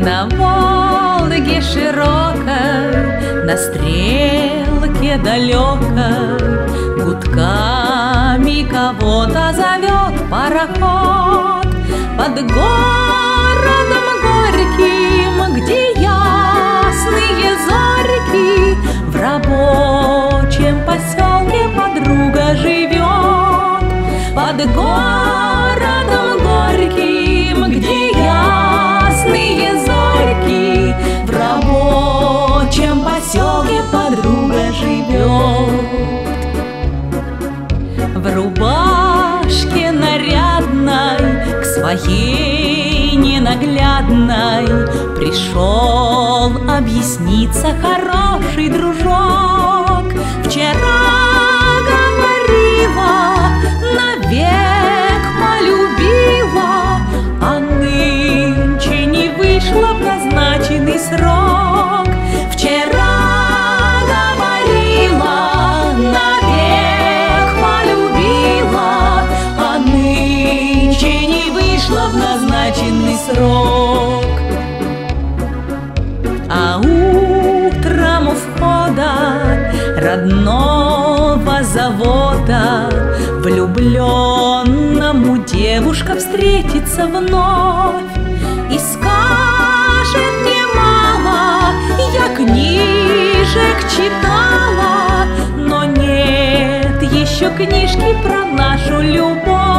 На Волге широкой, на стрелке далекой Гудками кого-то зовет пароход Под городом горьким, где ясные зорьки В рабочем поселке подруга живет. Под городом горьким, где своей ненаглядной Пришел объясниться хороший дружок вышла в назначенный срок. А утром у входа родного завода Влюбленному девушка встретится вновь И скажет немало, я книжек читала Но нет еще книжки про нашу любовь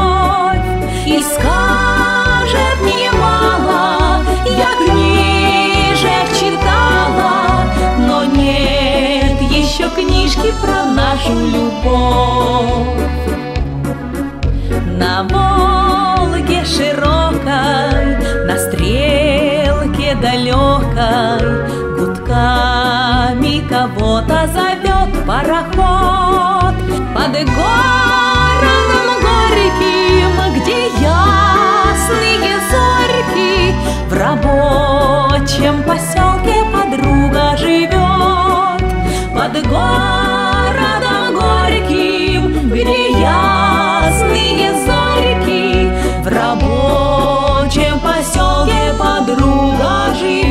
любовь на Волге широкой, на стрелке далекой, Гудками кого-то зовет пароход. Под городом горьким, где ясные зорьки В рабочем поселке madrugada